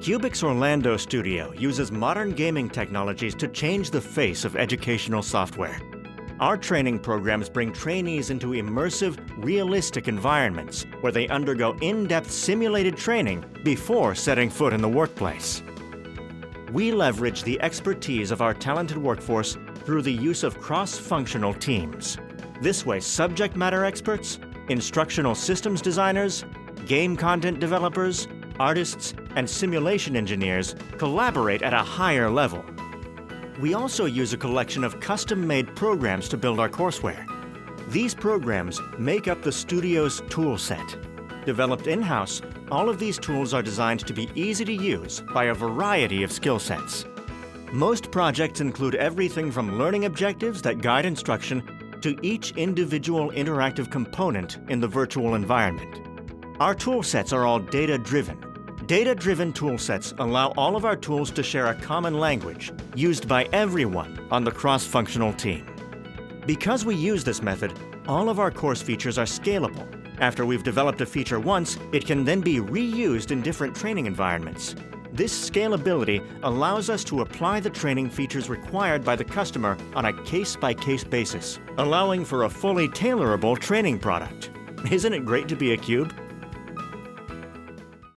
Cubic's Orlando Studio uses modern gaming technologies to change the face of educational software. Our training programs bring trainees into immersive, realistic environments where they undergo in-depth simulated training before setting foot in the workplace. We leverage the expertise of our talented workforce through the use of cross-functional teams. This way, subject matter experts, instructional systems designers, game content developers, artists, and simulation engineers collaborate at a higher level. We also use a collection of custom-made programs to build our courseware. These programs make up the studio's toolset. Developed in-house, all of these tools are designed to be easy to use by a variety of skill sets. Most projects include everything from learning objectives that guide instruction to each individual interactive component in the virtual environment. Our tool sets are all data-driven. Data-driven toolsets allow all of our tools to share a common language used by everyone on the cross-functional team. Because we use this method, all of our course features are scalable. After we've developed a feature once, it can then be reused in different training environments. This scalability allows us to apply the training features required by the customer on a case-by-case -case basis, allowing for a fully tailorable training product. Isn't it great to be a Cube?